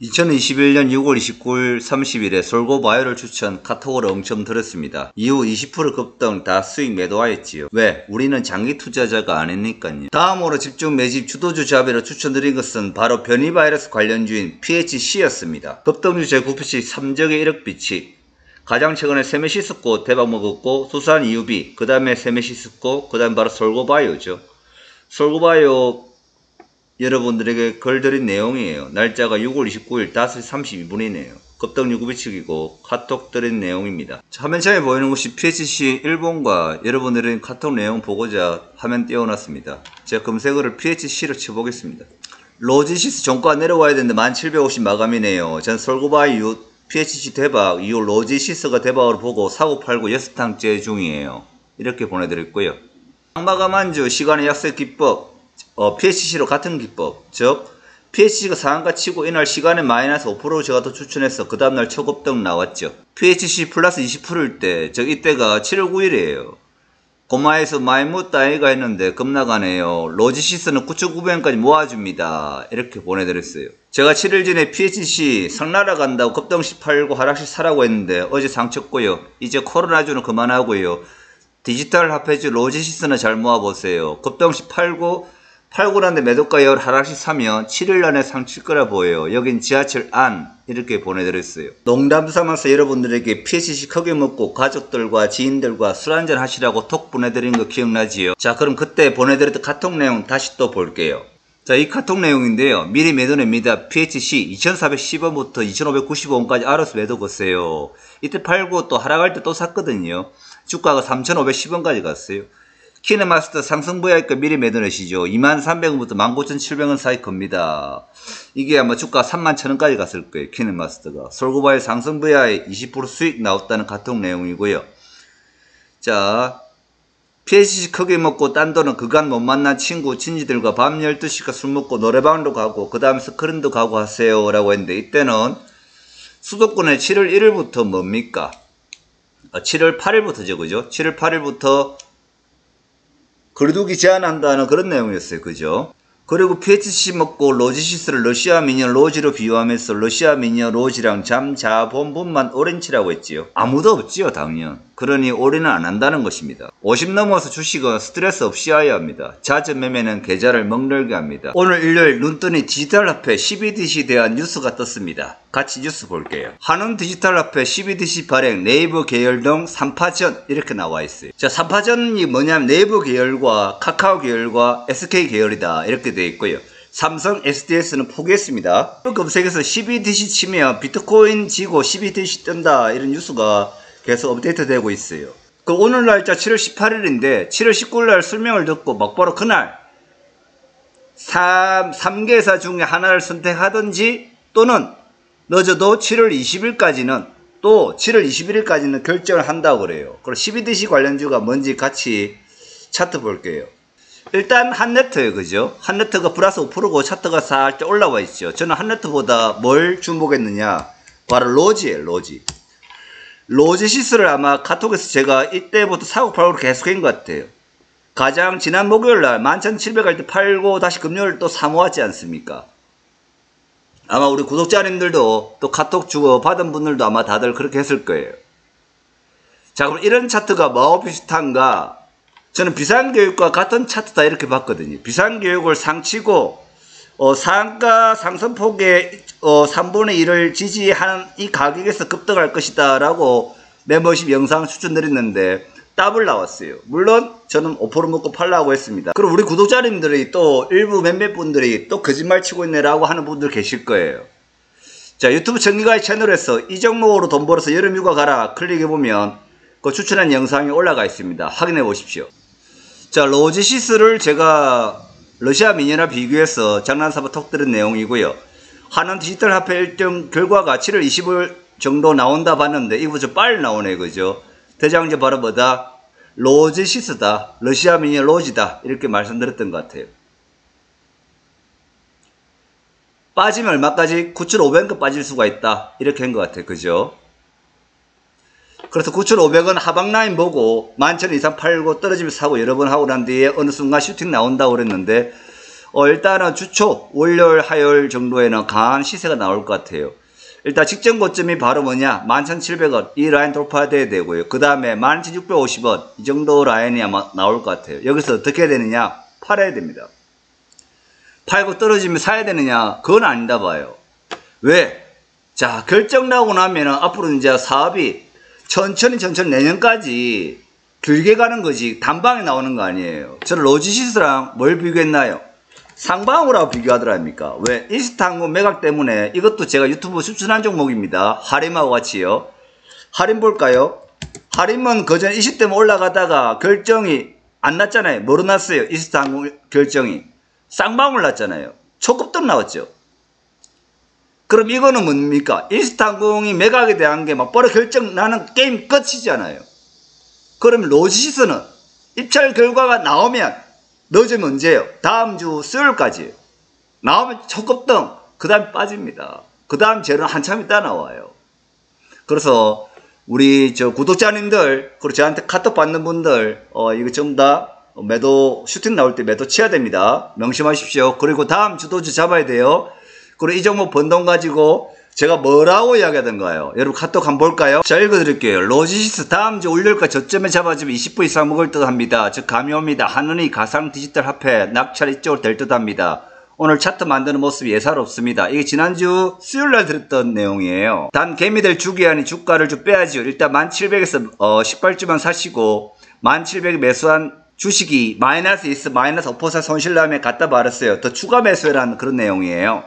2021년 6월 29일 30일에 솔고바이오를 추천 카톡으로 엄청 들었습니다. 이후 20% 급등 다 수익 매도하였지요. 왜? 우리는 장기 투자자가 아니니까요. 다음으로 집중 매집 주도주 잡이로 추천드린 것은 바로 변이 바이러스 관련주인 PHC였습니다. 급등주 제9표시 3적의 1억 비치 가장 최근에 세메시스코 대박 먹었고 수산 이유비 그 다음에 세메시스코 그 다음 바로 솔고바이오죠. 솔고바이오 여러분들에게 글 드린 내용이에요. 날짜가 6월 29일 5시 32분이네요. 급등 요구 비치기고 카톡 드린 내용입니다. 화면창에 보이는 것이 PHC 일본과 여러분들은 카톡 내용 보고자 화면 띄워놨습니다. 제가 검색어를 PHC로 쳐보겠습니다. 로지시스 종가 내려와야 되는데 1750 마감이네요. 전 솔고바이오 PHC 대박 이후 로지시스가 대박으로 보고 사고 팔고 6탕째 중이에요. 이렇게 보내드렸고요. 마감한 주 시간의 약세 기법 어, PHC로 같은 기법 즉 PHC가 상한가 치고 이날 시간에 마이너스 5% 제가 더 추천해서 그 다음날 초급등 나왔죠. PHC 플러스 20%일 때, 즉 이때가 7월 9일이에요. 고마에서 마이무 따이가 했는데 급나가네요. 로지시스는 9,900원까지 모아줍니다. 이렇게 보내드렸어요. 제가 7일 전에 PHC 상나라 간다고 급등시 팔고 하락시 사라고 했는데 어제 상쳤고요. 이제 코로나주는 그만하고요. 디지털 화폐주 로지시스는 잘 모아보세요. 급등시 팔고 팔고 난데 매도가 열 하락시 사면 7일 안에 상칠 거라 보여요. 여긴 지하철 안 이렇게 보내드렸어요. 농담 삼아서 여러분들에게 PCC 크게 먹고 가족들과 지인들과 술 한잔 하시라고 톡 보내드린 거 기억나지요? 자 그럼 그때 보내드렸던 카톡 내용 다시 또 볼게요. 자, 이 카톡 내용인데요. 미리 매도냅니다. PHC 2410원부터 2595원까지 알아서 매도 거세요. 이때 팔고 또 하락할 때 또 샀거든요. 주가가 3510원까지 갔어요. 키네마스터 상승부야니까 미리 매도내시죠. 23,300원부터 19,700원 사이 겁니다. 이게 아마 주가 31,000원까지 갔을 거예요. 키네마스터가. 솔고바의 상승부야에 20% 수익 나왔다는 카톡 내용이고요. 자, PHC 크게 먹고 딴 돈은 그간 못 만난 친구, 친지들과 밤 12시까 술 먹고 노래방도 가고 그 다음에 스크린도 가고 하세요 라고 했는데 이때는 수도권에 7월 1일부터 뭡니까? 7월 8일부터죠. 그죠? 7월 8일부터 거리두기 제한한다는 그런 내용이었어요. 그죠? 그리고 PHC 먹고 로지시스를 러시아 미녀 로지로 비유하면서 러시아 미녀 로지랑 잠자본분만 오렌치라고 했지요. 아무도 없지요, 당연. 그러니 올인은 안 한다는 것입니다. 50 넘어서 주식은 스트레스 없이 해야 합니다. 자전 매매는 계좌를 멍들게 합니다. 오늘 일요일 눈뜨니 디지털 화폐 CBDC에 대한 뉴스가 떴습니다. 같이 뉴스 볼게요. 한은 디지털 화폐 CBDC 발행 네이버 계열 등 3파전 이렇게 나와 있어요. 자, 3파전이 뭐냐면 네이버 계열과 카카오 계열과 SK 계열이다 이렇게 되어 있고요. 삼성 SDS는 포기했습니다. 검색해서 CBDC 치면 비트코인 지고 CBDC 뜬다 이런 뉴스가 계속 업데이트 되고 있어요. 그 오늘 날짜 7월 18일인데 7월 19일 날 설명을 듣고 막바로 그날 3, 3개사 중에 하나를 선택하든지 또는 늦어도 7월 20일까지는 또 7월 21일까지는 결정을 한다고 그래요. 그럼 12DC 관련주가 뭔지 같이 차트 볼게요. 일단 한네트예요. 그죠? 한네트가 플러스 5%고 차트가 살짝 올라와 있죠. 저는 한네트보다 뭘 주목했느냐? 바로 로지예요. 로지. 로지시스를 아마 카톡에서 제가 이때부터 사고 팔고 계속한 것 같아요. 가장 지난 목요일날 11,700할 때 팔고 다시 금요일 또 사모았지 않습니까? 아마 우리 구독자님들도 또 카톡 주고 받은 분들도 아마 다들 그렇게 했을 거예요. 자 그럼 이런 차트가 뭐와 비슷한가? 저는 비상교육과 같은 차트다 이렇게 봤거든요. 비상교육을 상치고 어, 상가 상승폭의 어, 3분의 1을 지지하는 이 가격에서 급등할 것이다 라고 멤버십 영상 추천드렸는데 답을 나왔어요. 물론 저는 5% 먹고 팔라고 했습니다. 그럼 우리 구독자님들이 또 일부 몇몇 분들이 또 거짓말 치고 있네 라고 하는 분들 계실 거예요. 자 유튜브 정리가의 채널에서 이 종목으로 돈 벌어서 여름 휴가 가라 클릭해보면 그 추천한 영상이 올라가 있습니다. 확인해 보십시오. 자 로지시스를 제가 러시아 미니나 비교해서 장난삼아 톡 드린 내용이고요. 하는 디지털 화폐 1등 결과가 7월 20일 정도 나온다 봤는데 이거 좀 빨리 나오네 그죠? 대장주 바로 뭐다? 로지시스다. 러시아 미니 로지다. 이렇게 말씀드렸던 것 같아요. 빠지면 얼마까지? 9,500원 빠질 수가 있다. 이렇게 한 것 같아요. 그죠? 그래서 9,500원 하방라인 보고 11,000원 이상 팔고 떨어지면 사고 여러 번 하고 난 뒤에 어느 순간 슈팅 나온다고 그랬는데 어, 일단은 주초, 월요일, 화요일 정도에는 강한 시세가 나올 것 같아요. 일단 직전 고점이 바로 뭐냐? 11,700원. 이 라인 돌파돼야 되고요. 그 다음에 11,650원. 이 정도 라인이 아마 나올 것 같아요. 여기서 어떻게 해야 되느냐? 팔아야 됩니다. 팔고 떨어지면 사야 되느냐? 그건 아니다 봐요. 왜? 자, 결정 나고 나면은 앞으로 이제 사업이 천천히 천천히 내년까지 길게 가는 거지 단방에 나오는 거 아니에요. 저는 로지시스랑 뭘 비교했나요? 상방으로 비교하더랍니까? 왜? 이스탄군 매각 때문에 이것도 제가 유튜브 추천한 종목입니다. 할인하고 같이요. 할인 볼까요? 할인은 그전 20대 만 올라가다가 결정이 안 났잖아요. 뭐로 났어요? 이스탄군 결정이. 쌍방울 났잖아요. 초급등 나왔죠. 그럼 이거는 뭡니까? 이스탄공이 매각에 대한 게막 바로 결정 나는 게임 끝이잖아요. 그럼 로지시스는 입찰 결과가 나오면 늦으면 언제요? 다음 주 수요일까지 나오면 초급등 그 다음 빠집니다. 그 다음 재는 한참 있다 나와요. 그래서 우리 저 구독자님들 그리고 저한테 카톡 받는 분들 어 이거 전부 다 매도 슈팅 나올 때 매도 치야 됩니다. 명심하십시오. 그리고 다음 주도주 잡아야 돼요. 그리고 이 종목 번동 가지고 제가 뭐라고 이야기하던가요? 여러분 카톡 한번 볼까요? 자 읽어드릴게요. 로지시스 다음 주 월요일까지 저점에 잡아주면 20분 이상 먹을 듯 합니다. 즉 감이 옵니다. 한은이 가상 디지털 화폐 낙찰 이쪽으로 될 듯 합니다. 오늘 차트 만드는 모습이 예사롭습니다. 이게 지난주 수요일날 드렸던 내용이에요. 단 개미들 주기한이 주가를 좀 빼야죠. 일단 1700에서 어, 18주만 사시고 1700에 매수한 주식이 마이너스 있어 마이너스 5% 손실 나면 갖다 말았어요. 더 추가 매수해라는 그런 내용이에요.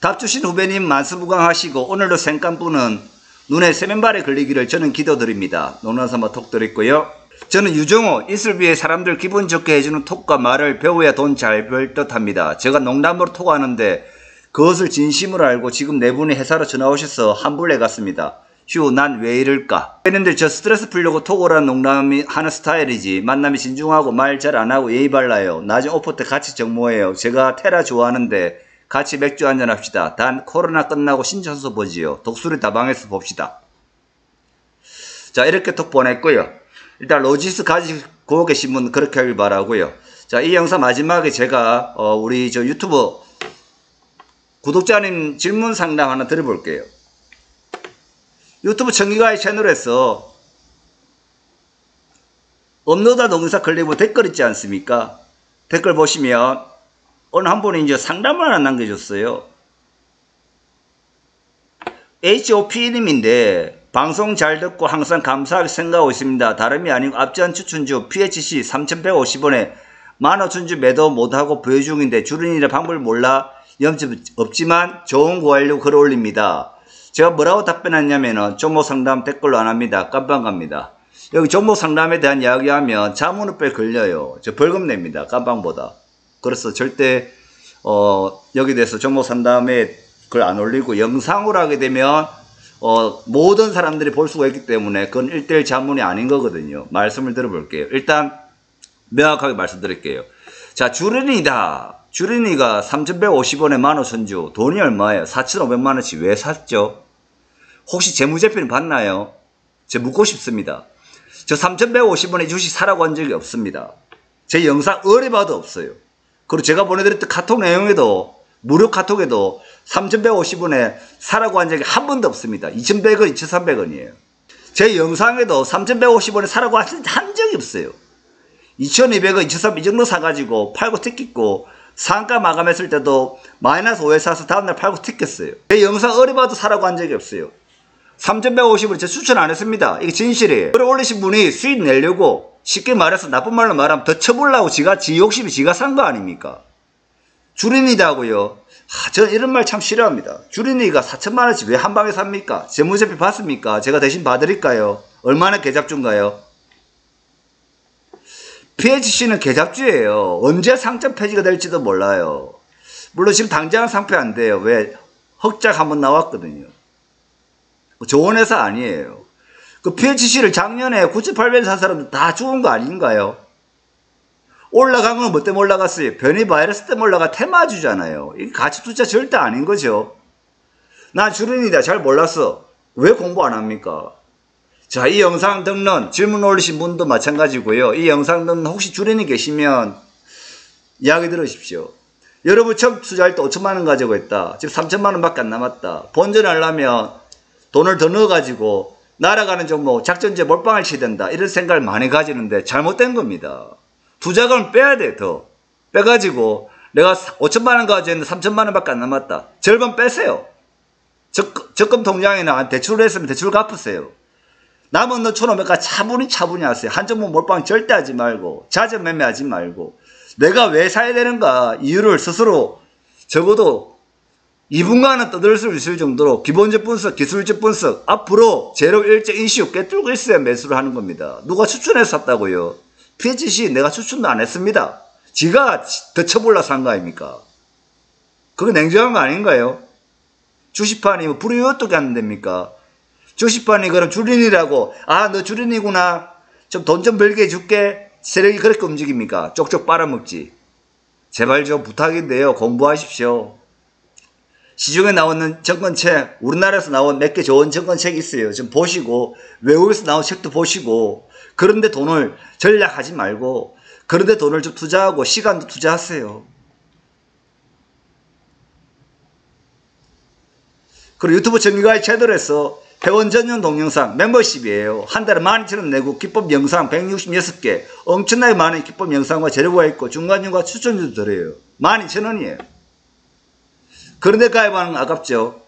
답 주신 후배님 만수무강하시고 오늘도 생간부는 눈에 세면발에 걸리기를 저는 기도드립니다. 논나서마 톡 드렸고요. 저는 유정호, 이슬비의 사람들 기분 좋게 해주는 톡과 말을 배워야 돈 잘 벌 듯합니다. 제가 농담으로 톡하는데 그것을 진심으로 알고 지금 네 분이 회사로 전화 오셔서 환불해 갔습니다. 휴, 난 왜 이럴까? 했는데 저 스트레스 풀려고 톡오라는 농담이 하는 스타일이지. 만남이 진중하고 말 잘 안 하고 예의 발라요. 나중 오프 때 같이 정모해요. 제가 테라 좋아하는데 같이 맥주 한잔 합시다. 단 코로나 끝나고 신촌서 보지요. 독수리 다방에서 봅시다. 자 이렇게 톡 보냈고요. 일단 로지스 가지고 계신 분 그렇게 하길 바라고요. 자 이 영상 마지막에 제가 어, 우리 저 유튜브 구독자님 질문 상담 하나 드려볼게요. 유튜브 청기가의 채널에서 업로드 동영상 걸리고 댓글 있지 않습니까? 댓글 보시면 오늘 한 분이 이제 상담을 하나 남겨줬어요. HOP님인데 방송 잘 듣고 항상 감사하게 생각하고 있습니다. 다름이 아니고 앞전 추천주 PHC 3150원에 만원춘주 매도 못하고 보유 중인데 주린이라 방법을 몰라 염증 없지만 좋은 구하려고 글 올립니다. 제가 뭐라고 답변했냐면은 종목 상담 댓글로 안 합니다. 깜빵 갑니다. 여기 종목 상담에 대한 이야기하면 자문업에 걸려요. 저 벌금 냅니다. 깜빵보다. 그래서 절대 어, 여기 대해서 정보 상담에 글안 올리고 영상으로 하게 되면 어, 모든 사람들이 볼 수가 있기 때문에 그건 1대1 자문이 아닌 거거든요. 말씀을 들어볼게요. 일단 명확하게 말씀드릴게요. 자, 주린이다. 주린이가 3,150원에 만원 선주 돈이 얼마예요? 4,500만원치 왜 샀죠? 혹시 재무제표는 봤나요? 제 묻고 싶습니다. 저 3,150원에 주식 사라고 한 적이 없습니다. 제 영상 어리 봐도 없어요. 그리고 제가 보내드렸던 카톡 내용에도 무료 카톡에도 3,150원에 사라고 한 적이 한 번도 없습니다. 2,100원, 2,300원이에요. 제 영상에도 3,150원에 사라고 한 적이 없어요. 2,200원, 2,300원 이 정도 사가지고 팔고 튀겼고 상가 마감했을 때도 마이너스 5에 사서 다음날 팔고 튀겼어요. 제 영상 어리봐도 사라고 한 적이 없어요. 3,150원 제가 추천 안 했습니다. 이게 진실이에요. 글을 올리신 분이 수익 내려고 쉽게 말해서 나쁜 말로 말하면 더 쳐보려고 지가 지 욕심이 지가 산 거 아닙니까? 주린이다고요. 아, 저는 이런 말 참 싫어합니다. 주린이가 4천만 원씩 왜 한 방에 삽니까? 재무제표 받습니까? 제가 대신 봐드릴까요? 얼마나 계잡주인가요? PHC는 계잡주예요. 언제 상장 폐지가 될지도 몰라요. 물론 지금 당장은 상패 안 돼요. 왜? 흑작 한번 나왔거든요. 좋은 회사 아니에요. 그 PHC를 작년에 98배에 산 사람들 다 죽은 거 아닌가요? 올라간 건 뭐 때문에 올라갔어요? 변이 바이러스 때문에 올라가 테마주잖아요. 이게 가치 투자 절대 아닌 거죠. 나 주린이다. 잘 몰랐어. 왜 공부 안 합니까? 자, 이 영상 듣는 질문 올리신 분도 마찬가지고요. 이 영상 듣는 혹시 주린이 계시면 이야기 들으십시오. 여러분 처음 투자할 때 5천만 원 가지고 있다. 지금 3천만 원밖에 안 남았다. 본전하려면 돈을 더 넣어가지고 날아가는 종목 작전제 몰빵을 쳐야 된다. 이런 생각을 많이 가지는데 잘못된 겁니다. 투자금을 빼야 돼 더. 빼가지고 내가 5천만 원 가지고 있는데 3천만 원밖에 안 남았다. 절반 빼세요. 적, 적금 통장이나 대출을 했으면 대출 갚으세요. 남은 너 1,500가 차분히 차분히 하세요. 한 종목 몰빵 절대 하지 말고 자전 매매하지 말고 내가 왜 사야 되는가 이유를 스스로 적어도 2분간은 떠들 수 있을 정도로 기본적 분석, 기술적 분석 앞으로 제로 일제 인시오 깨뚫고 있어야 매수를 하는 겁니다. 누가 추천해서 샀다고요? PHC 내가 추천도 안 했습니다. 지가 더 쳐볼라 산 거 아닙니까? 그거 냉정한 거 아닌가요? 주식판이 뭐 불이 어떻게 하는 됩니까? 주식판이 그럼 주린이라고 아 너 주린이구나 좀돈좀 벌게 해줄게 세력이 그렇게 움직입니까? 쪽쪽 빨아먹지 제발 좀 부탁인데요 공부하십시오 시중에 나오는 정권책 우리나라에서 나온 몇 개 좋은 정권책이 있어요 좀 보시고 외국에서 나온 책도 보시고 그런데 돈을 전략하지 말고 그런데 돈을 좀 투자하고 시간도 투자하세요 그리고 유튜브 정기가의 채널에서 회원 전용 동영상 멤버십이에요. 한 달에 12,000원 내고 기법 영상 166개 엄청나게 많은 기법 영상과 재료가 있고 중간중간 추천도 드려요. 12,000원이에요. 그런데 가입하는 건 아깝죠.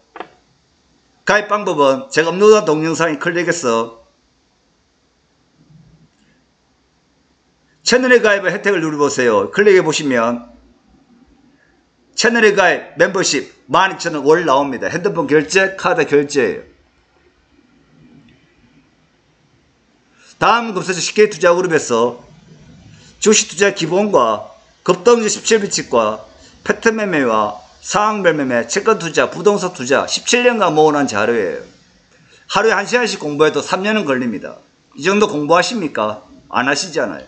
가입 방법은 제가 업로드한 동영상에 클릭해서 채널에 가입의 혜택을 누려보세요. 클릭해 보시면 채널에 가입 멤버십 12,000원 월 나옵니다. 핸드폰 결제, 카드 결제예요. 다음 급소지 쉽게 투자 그룹에서 주식 투자 기본과 급등주 17비칙과 패턴 매매와 상황별 매매, 채권 투자, 부동산 투자 17년간 모아놓은 자료예요. 하루에 1시간씩 공부해도 3년은 걸립니다. 이 정도 공부하십니까? 안 하시잖아요.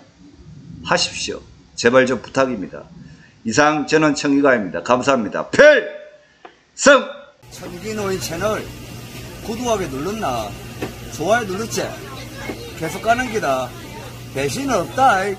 하십시오. 제발 좀 부탁입니다. 이상 저는 청기가입니다. 감사합니다. 필승! 청기노인 채널 구독하기 눌렀나? 좋아요 눌렀지? 계속 가는 기다. 배신은 없다.